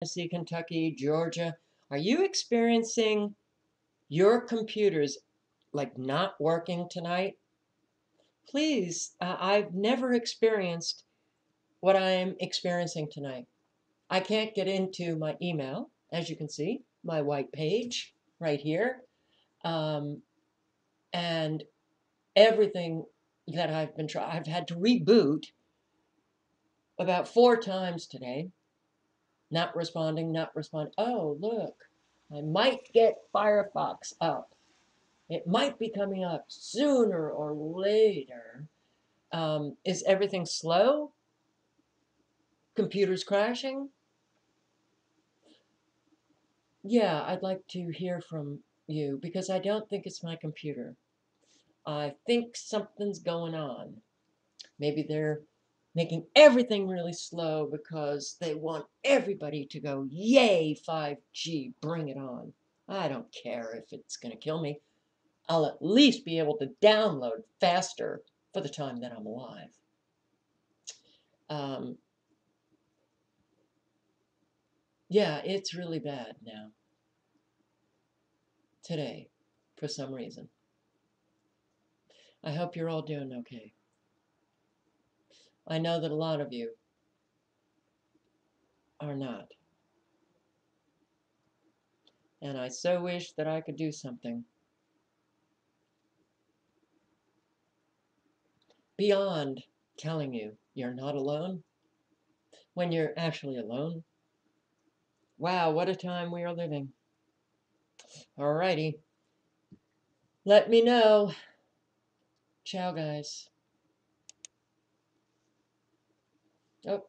Tennessee, Kentucky, Georgia, are you experiencing your computers like not working tonight? Please, uh, I've never experienced what I'm experiencing tonight. I can't get into my email, as you can see, my white page right here. Um, and everything that I've been trying, I've had to reboot about four times today not responding, not responding. Oh, look, I might get Firefox up. It might be coming up sooner or later. Um, is everything slow? Computers crashing? Yeah, I'd like to hear from you because I don't think it's my computer. I think something's going on. Maybe they're making everything really slow because they want everybody to go, yay, 5G, bring it on. I don't care if it's going to kill me. I'll at least be able to download faster for the time that I'm alive. Um, yeah, it's really bad now. Today, for some reason. I hope you're all doing okay. I know that a lot of you are not. And I so wish that I could do something beyond telling you you're not alone when you're actually alone. Wow, what a time we are living. Alrighty. Let me know. Ciao, guys. Oh,